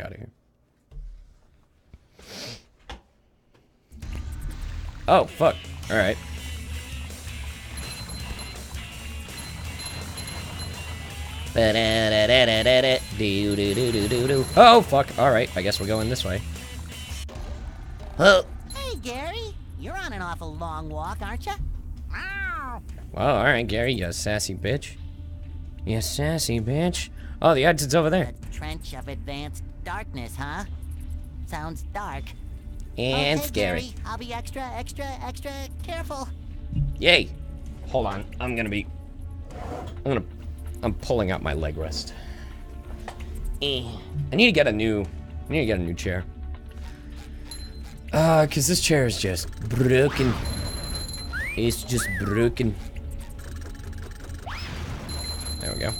out of here. Oh, fuck. Alright. Oh, fuck. Alright, I guess we're going this way. Oh. Hey, Gary. You're on an awful long walk, aren't you? Ow. Well, alright, Gary, you sassy bitch. You sassy bitch. Oh, the exit's over there. The trench of advanced darkness, huh? Sounds dark. And okay, scary. Gary, I'll be extra, extra, extra careful. Yay! Hold on, I'm gonna be... I'm gonna... I'm pulling out my leg rest. Eh. I need to get a new... I need to get a new chair. Uh, cause this chair is just broken. It's just broken. There we go.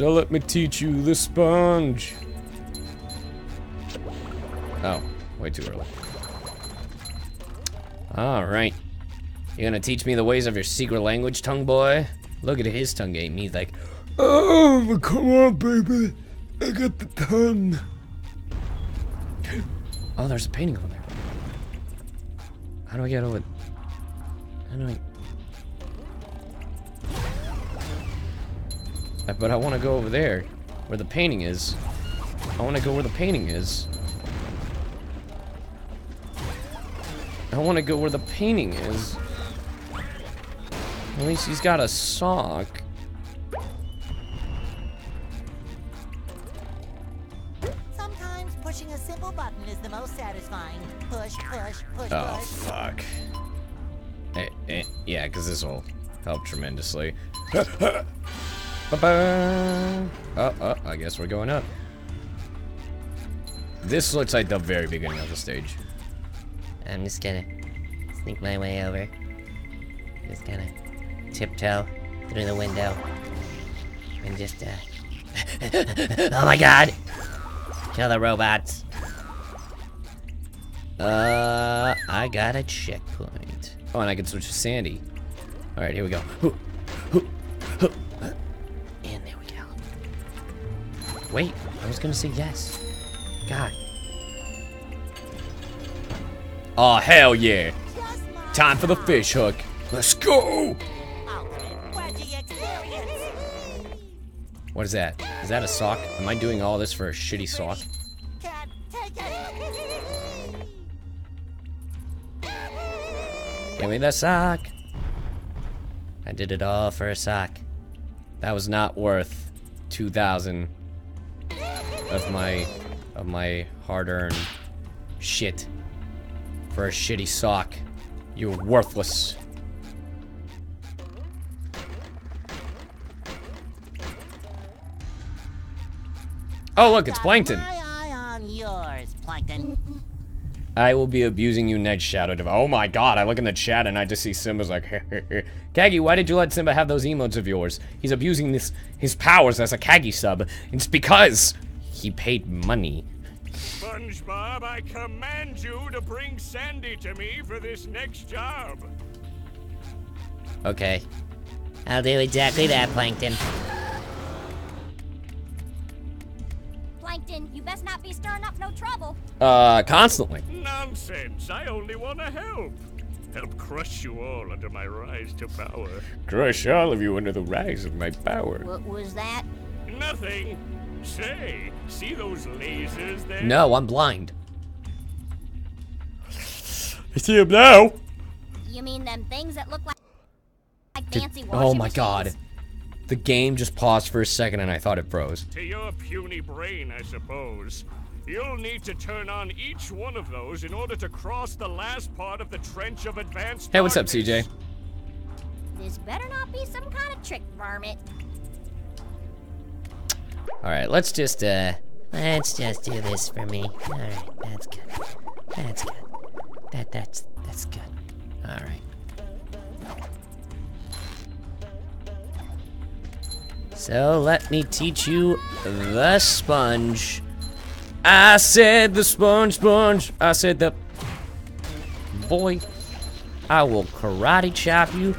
So let me teach you the sponge. Oh, way too early. Alright. You gonna teach me the ways of your secret language, tongue boy? Look at his tongue game. He's like, Oh, come on, baby. I got the tongue. Oh, there's a painting over there. How do I get over? How do I? But I want to go over there, where the painting is. I want to go where the painting is. I want to go where the painting is. At least he's got a sock. Sometimes pushing a simple button is the most satisfying. Push, push, push, Oh, push. fuck. Eh, eh, yeah, because this will help tremendously. Ba-ba. Oh, oh, I guess we're going up. This looks like the very beginning of the stage. I'm just gonna sneak my way over. Just gonna tiptoe through the window. And just, uh... oh my god! Kill the robots. Uh, I got a checkpoint. Oh, and I can switch to Sandy. All right, here we go. Wait, I was gonna say yes. God. Oh, hell yeah. Time for the fish hook. Let's go. ultimate wedgie experience. What is that? Is that a sock? Am I doing all this for a shitty sock? Can't take it. Give me the sock. I did it all for a sock. That was not worth 2,000 of my of my hard-earned shit for a shitty sock. You're worthless. Oh, look, it's Plankton. My eye on yours, Plankton. I will be abusing you next, Shadow Div. Oh my god, I look in the chat and I just see Simba's like, Kaggy, why did you let Simba have those emotes of yours? He's abusing this his powers as a Kaggy sub. It's because he paid money. SpongeBob, I command you to bring Sandy to me for this next job. Okay. I'll do exactly that, Plankton. Plankton, you best not be stirring up no trouble. Uh, constantly. Nonsense, I only want to help. Help crush you all under my rise to power. Crush all of you under the rise of my power. What was that? Nothing. Say, see those lasers there? No, I'm blind. I see him now. You mean them things that look like, like Did- fancy oh my machines? god. The game just paused for a second and I thought it froze. To your puny brain, I suppose. You'll need to turn on each one of those in order to cross the last part of the trench of advanced Hey, what's up. CJ? This better not be some kind of trick, varmint. Alright, let's just, uh, Let's just do this for me. Alright, that's good. That's good. That that's that's good. Alright. So let me teach you the sponge. I said the sponge, sponge. I said the. Boy, I will karate chop you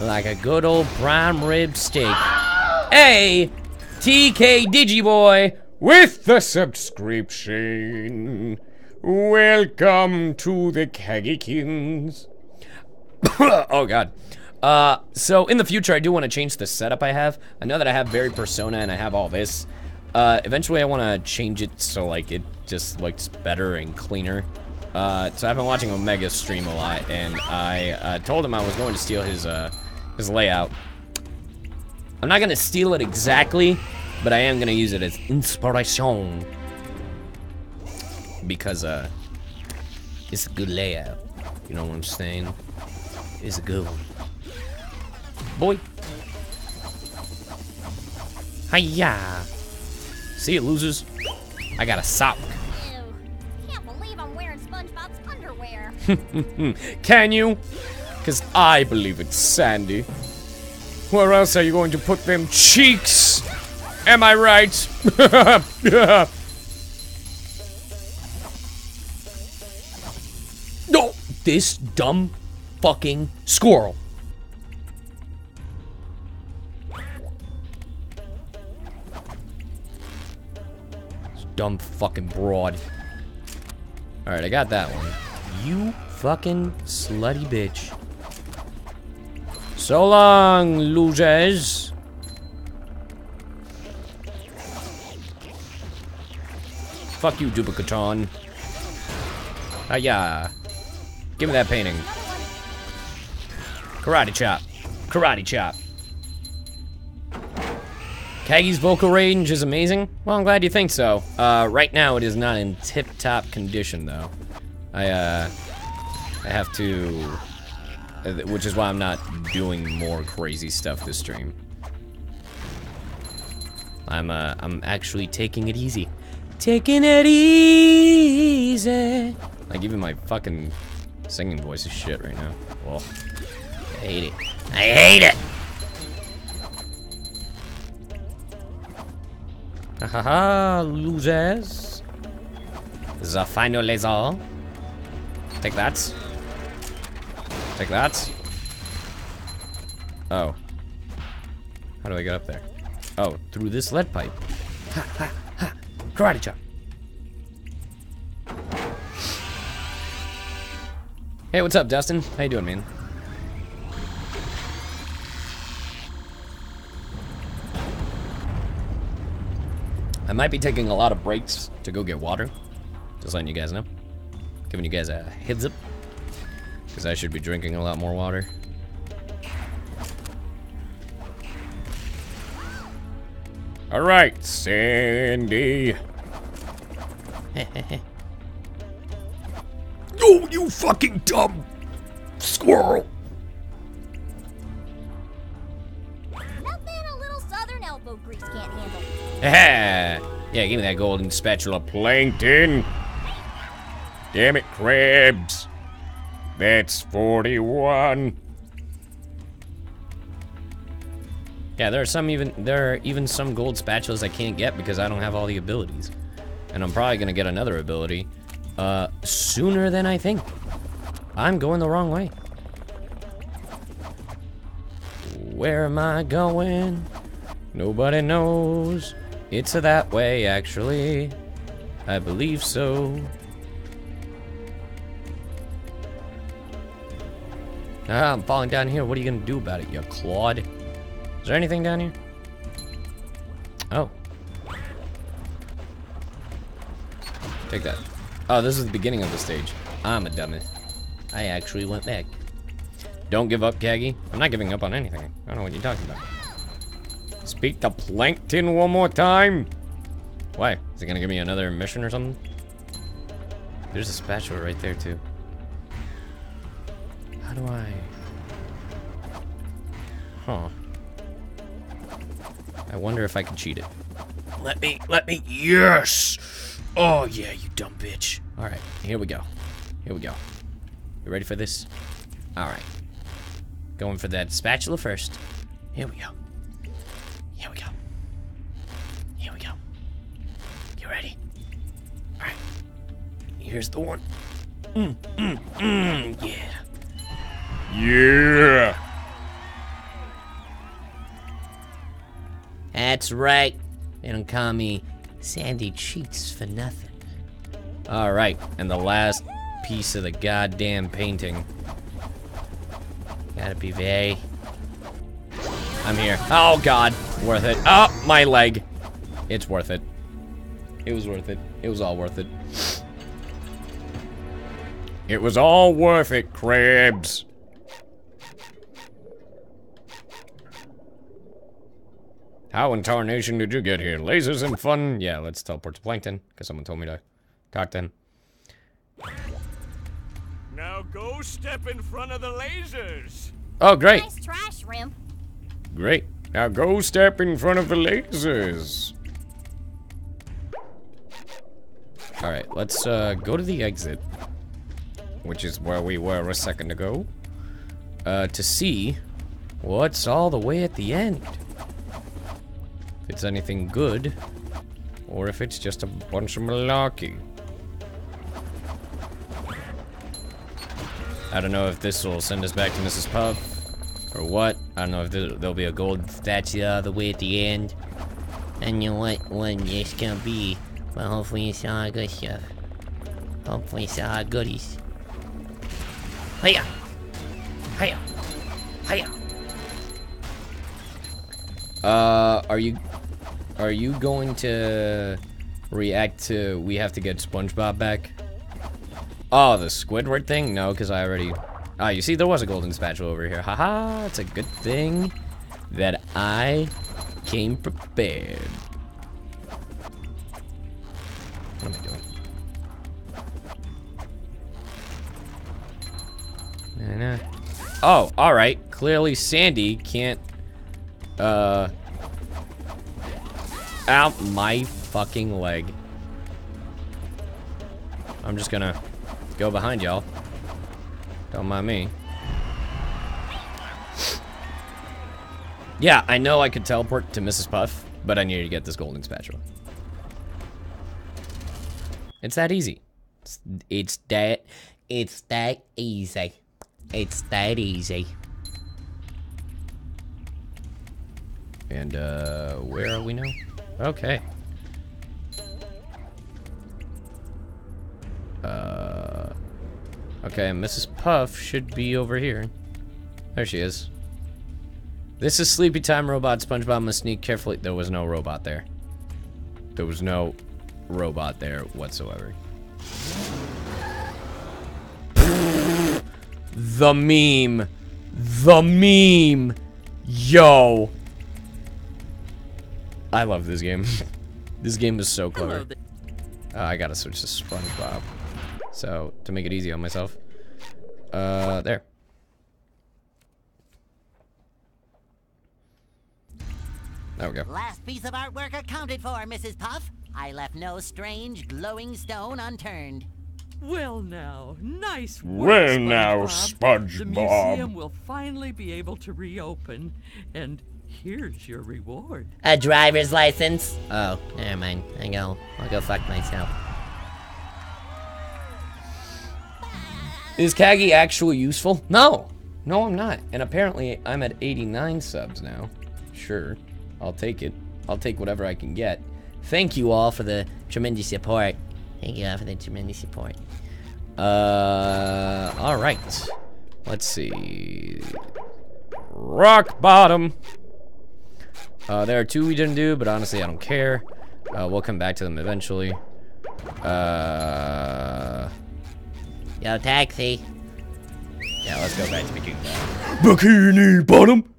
like a good old prime rib steak. A TK Digiboy with the subscription. Welcome to the Kaggykins. oh god. Uh, so in the future, I do want to change the setup I have. I know that I have very Persona and I have all this. Uh, eventually I want to change it so like it just looks better and cleaner. Uh, so I've been watching Omega stream a lot, and I uh, told him I was going to steal his uh, his layout. I'm not gonna steal it exactly, but I am gonna use it as inspiration because uh, it's a good layout. You know what I'm saying? It's a good one. Boy. Hiya. See it, losers. I got a sock. Ew. Can't believe I'm wearing SpongeBob's underwear. Can you? Because I believe it's Sandy. Where else are you going to put them cheeks? Am I right? no, this dumb fucking squirrel. This dumb fucking broad. Alright, I got that one. You fucking slutty bitch. So long, losers. Fuck you, Duplicaton. yeah, Give me that painting. Karate chop. Karate chop. Kaggy's vocal range is amazing. Well, I'm glad you think so. Uh, right now it is not in tip-top condition, though. I, uh, I have to, which is why I'm not doing more crazy stuff this stream. I'm, uh, I'm actually taking it easy. Taking it easy. Like, even my fucking singing voice is shit right now. Well, I hate it. I hate it! Haha, losers. The final laser. Take that. Take that. Oh. How do I get up there? Oh, through this lead pipe. Ha ha ha. Karate chop. Hey, what's up, Dustin? How you doing, man? I might be taking a lot of breaks to go get water. Just letting you guys know. Giving you guys a heads up. Because I should be drinking a lot more water. Alright, Sandy. oh, you fucking dumb squirrel. Nothing a little southern elbow grease can't handle. Yeah, yeah, give me that golden spatula, plankton. Damn it, Krabs. That's 41. Yeah, there are some even there are even some gold spatulas I can't get because I don't have all the abilities. And I'm probably gonna get another ability uh sooner than I think. I'm going the wrong way. Where am I going? Nobody knows. It's that way, actually. I believe so. Ah, I'm falling down here. What are you gonna do about it, you clod? Is there anything down here? Oh. Take that. Oh, this is the beginning of the stage. I'm a dummy. I actually went back. Don't give up, Kaggy. I'm not giving up on anything. I don't know what you're talking about. Speak to Plankton one more time. Why? Is it gonna give me another mission or something? There's a spatula right there, too. Do I... Huh. I wonder if I can cheat it. Let me, let me, yes! Oh, yeah, you dumb bitch. All right, here we go. Here we go. You ready for this? All right. Going for that spatula first. Here we go. Here we go. Here we go. You ready? All right. Here's the one. Mm, mm, mm, yeah. Yeah. That's right. They don't call me Sandy Cheeks for nothing. Alright, and the last piece of the goddamn painting. Gotta be very. I'm here. Oh god, worth it. Oh, my leg. It's worth it. It was worth it. It was all worth it. It was all worth it, Krabs. How in tarnation did you get here? Lasers and fun? Yeah, let's teleport to Plankton, because someone told me to talk to him. Now go step in front of the lasers. Oh, great. Nice try, Shrimp. Great. Now go step in front of the lasers. Alright, let's uh, go to the exit. Which is where we were a second ago. Uh, to see what's all the way at the end. If it's anything good. Or if it's just a bunch of malarkey. I don't know if this will send us back to Mrs. Puff or what. I don't know if there, there'll be a gold statue all the way at the end. I know what one it's gonna be, but hopefully it's all good stuff. Hopefully it's all goodies. Hiya! Hiya! Hiya! Uh, are you, are you going to react to we have to get SpongeBob back? Oh, the Squidward thing? No, because I already. Ah, you see, there was a golden spatula over here. Haha, it's a good thing that I came prepared. What am I doing? Nah, nah. Oh, alright. Clearly Sandy can't uh out my fucking leg. I'm just gonna go behind y'all. Don't mind me. Yeah, I know I could teleport to Mrs. Puff, but I needed to get this golden spatula. It's that easy. It's, it's that it's that easy. It's that easy. And uh where are we now? Okay. Uh Okay, Mrs. Puff should be over here. There she is. This is Sleepy Time Robot. SpongeBob must sneak carefully. There was no robot there. There was no robot there whatsoever. the meme. The meme. Yo. I love this game. this game is so clever. Uh, I gotta switch to SpongeBob. So, to make it easy on myself. Uh, there. There we go. Last piece of artwork accounted for, Mrs. Puff. I left no strange, glowing stone unturned. Well now, nice work, Well now, The SpongeBob. museum will finally be able to reopen, and here's your reward. A driver's license? Oh, never mind. I go. I'll go fuck myself. Is Kaggy actually useful? No. No, I'm not. And apparently, I'm at 89 subs now. Sure. I'll take it. I'll take whatever I can get. Thank you all for the tremendous support. Thank you all for the tremendous support. Uh, all right. Let's see. Rock bottom. Uh, there are two we didn't do, but honestly, I don't care. Uh, we'll come back to them eventually. Uh, Yo, taxi. yeah, let's go back to Bikini Bottom. Bikini Bottom.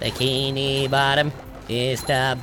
Bikini Bottom is the